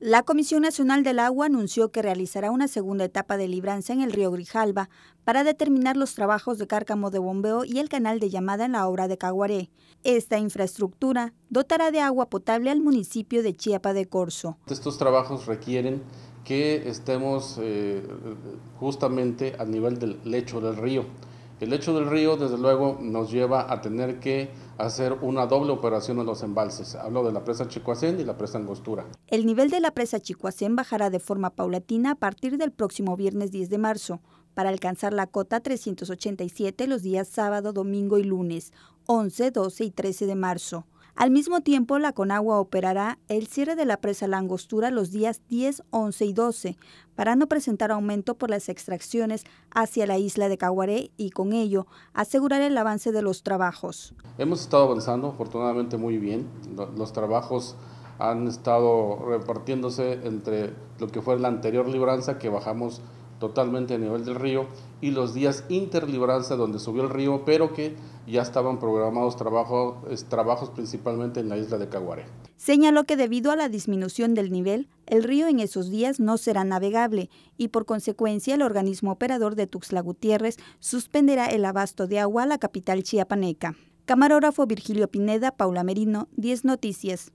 La Comisión Nacional del Agua anunció que realizará una segunda etapa de libranza en el río Grijalba para determinar los trabajos de cárcamo de bombeo y el canal de llamada en la obra de Caguaré. Esta infraestructura dotará de agua potable al municipio de Chiapa de Corzo. Estos trabajos requieren que estemos eh, justamente al nivel del lecho del río. El lecho del río, desde luego, nos lleva a tener que hacer una doble operación en los embalses. Hablo de la presa Chicoacén y la presa Angostura. El nivel de la presa Chicoacén bajará de forma paulatina a partir del próximo viernes 10 de marzo, para alcanzar la cota 387 los días sábado, domingo y lunes, 11, 12 y 13 de marzo. Al mismo tiempo, la Conagua operará el cierre de la presa La Angostura los días 10, 11 y 12 para no presentar aumento por las extracciones hacia la isla de Caguaré y con ello asegurar el avance de los trabajos. Hemos estado avanzando afortunadamente muy bien. Los trabajos han estado repartiéndose entre lo que fue la anterior libranza que bajamos totalmente a nivel del río y los días interlibranza donde subió el río, pero que ya estaban programados trabajos, principalmente en la isla de Caguaré. Señaló que debido a la disminución del nivel, el río en esos días no será navegable y por consecuencia el organismo operador de Tuxtla Gutiérrez suspenderá el abasto de agua a la capital chiapaneca. Camarógrafo Virgilio Pineda, Paula Merino, 10 Noticias.